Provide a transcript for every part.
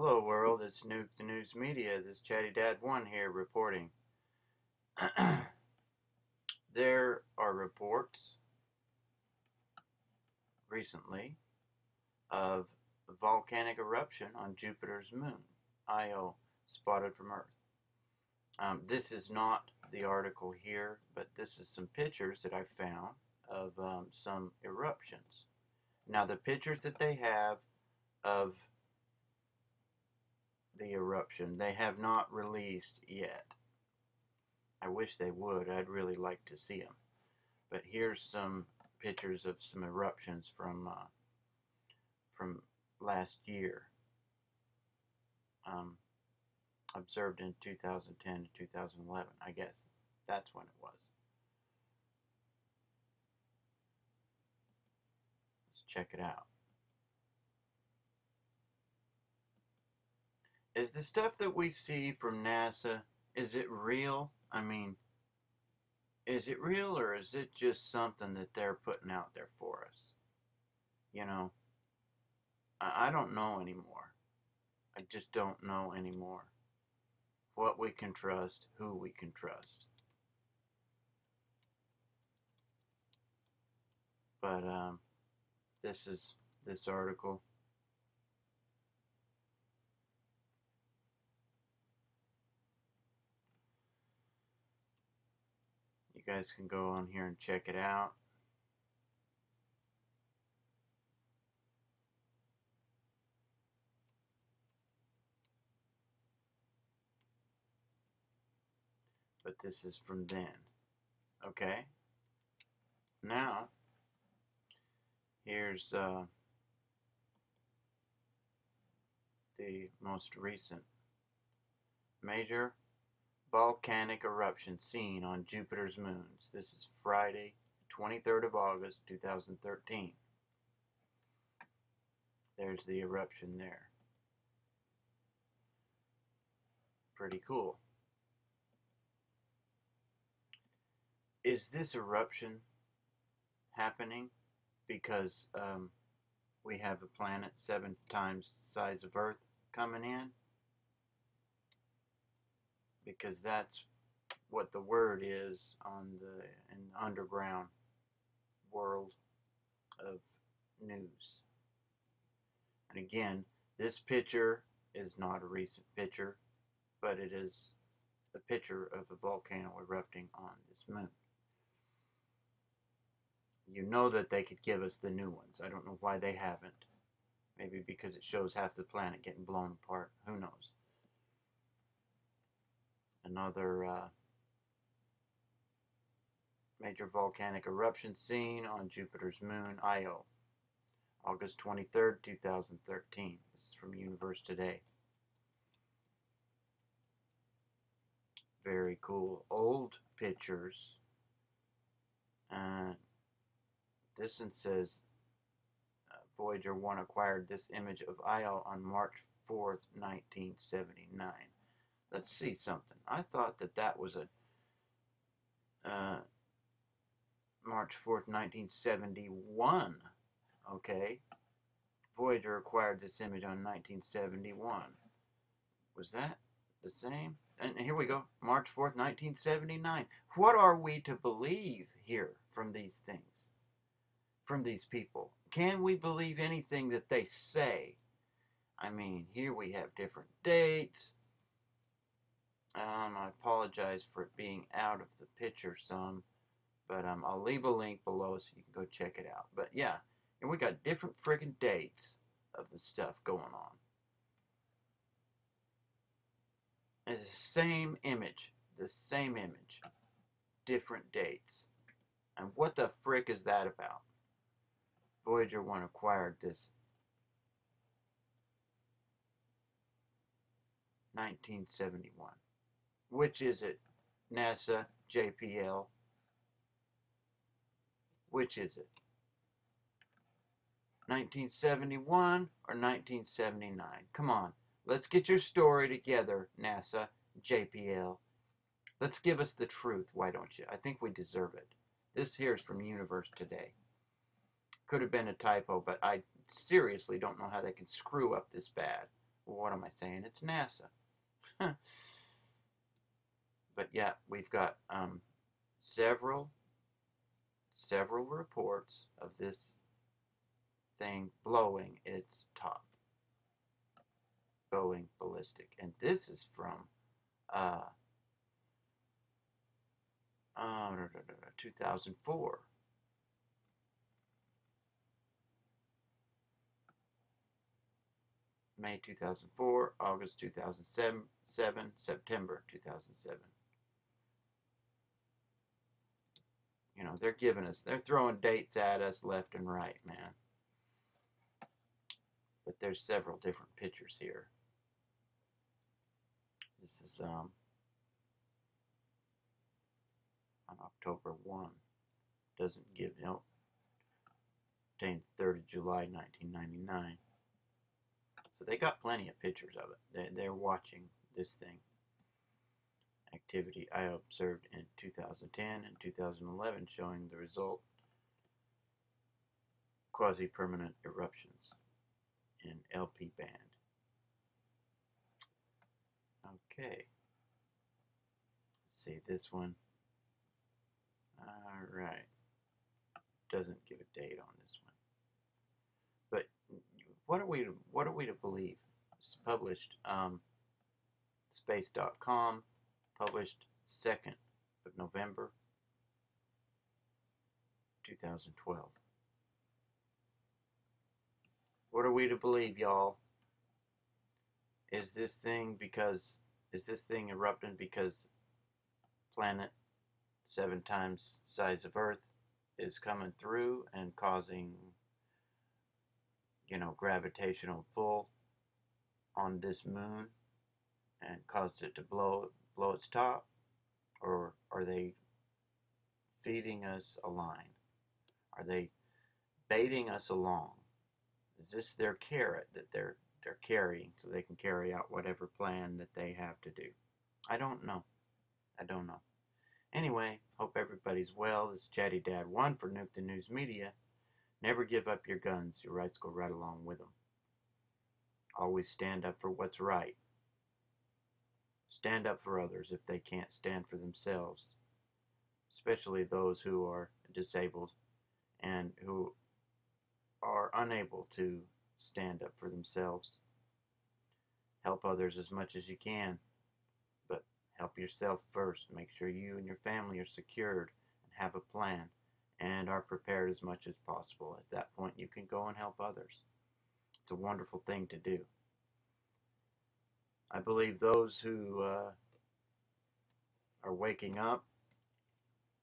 Hello world, it's Nuke the News Media. This is Chaddy Dad 1 here reporting. there are reports recently of volcanic eruption on Jupiter's moon, Io, spotted from Earth. Um, this is not the article here, but this is some pictures that I found of um, some eruptions. Now the pictures that they have of the eruption. They have not released yet. I wish they would. I'd really like to see them. But here's some pictures of some eruptions from uh, from last year. Um, observed in 2010 to 2011. I guess that's when it was. Let's check it out. Is the stuff that we see from NASA, is it real? I mean, is it real or is it just something that they're putting out there for us? You know, I, I don't know anymore. I just don't know anymore what we can trust, who we can trust. But um, this is this article. Guys can go on here and check it out. But this is from then. Okay? Now, here's uh, the most recent major volcanic eruption seen on Jupiter's moons. This is Friday, 23rd of August, 2013. There's the eruption there. Pretty cool. Is this eruption happening because um, we have a planet seven times the size of Earth coming in? Because that's what the word is on the in the underground world of news. And again, this picture is not a recent picture, but it is a picture of a volcano erupting on this moon. You know that they could give us the new ones. I don't know why they haven't. Maybe because it shows half the planet getting blown apart. Who knows? Another uh, major volcanic eruption seen on Jupiter's moon Io, August 23rd, 2013. This is from Universe Today. Very cool. Old pictures. Uh, this one says uh, Voyager 1 acquired this image of Io on March 4th, 1979 let's see something. I thought that that was a uh, March 4th, 1971. Okay. Voyager acquired this image on 1971. Was that the same? And here we go. March 4th, 1979. What are we to believe here from these things? From these people? Can we believe anything that they say? I mean, here we have different dates um, I apologize for it being out of the picture some, but um, I'll leave a link below so you can go check it out. But yeah, and we got different friggin' dates of the stuff going on. It's the same image, the same image, different dates. And what the frick is that about? Voyager 1 acquired this 1971. Which is it? NASA, JPL? Which is it? 1971 or 1979? Come on, let's get your story together, NASA, JPL. Let's give us the truth, why don't you? I think we deserve it. This here is from Universe Today. Could have been a typo, but I seriously don't know how they can screw up this bad. what am I saying? It's NASA. But yeah, we've got um, several several reports of this thing blowing its top, going ballistic, and this is from uh, uh 2004. May 2004, August 2007, September 2007. You know, they're giving us, they're throwing dates at us left and right, man. But there's several different pictures here. This is um, on October 1. Doesn't give, no, obtained 3rd of July 1999. So they got plenty of pictures of it. They, they're watching this thing. Activity I observed in 2010 and 2011 showing the result quasi-permanent eruptions in LP band. Okay. Let's see this one. All right. Doesn't give a date on this one. But what are we to, what are we to believe? It's published um, space.com, published 2nd of November 2012. What are we to believe, y'all? Is this thing because is this thing erupting because planet seven times size of Earth is coming through and causing you know, gravitational pull on this moon and caused it to blow blow its top? Or are they feeding us a line? Are they baiting us along? Is this their carrot that they're they're carrying so they can carry out whatever plan that they have to do? I don't know. I don't know. Anyway, hope everybody's well. This is Chaddy Dad 1 for Nuke the News Media. Never give up your guns. Your rights go right along with them. Always stand up for what's right. Stand up for others if they can't stand for themselves, especially those who are disabled and who are unable to stand up for themselves. Help others as much as you can, but help yourself first. Make sure you and your family are secured and have a plan and are prepared as much as possible. At that point, you can go and help others. It's a wonderful thing to do. I believe those who uh, are waking up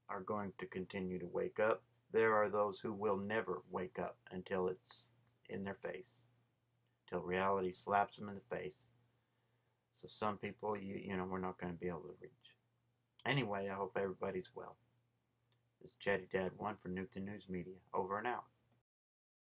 are going to continue to wake up. There are those who will never wake up until it's in their face, till reality slaps them in the face. So some people, you you know, we're not going to be able to reach. Anyway, I hope everybody's well. This is Chaddy Dad 1 for Nuke the News Media. Over and out.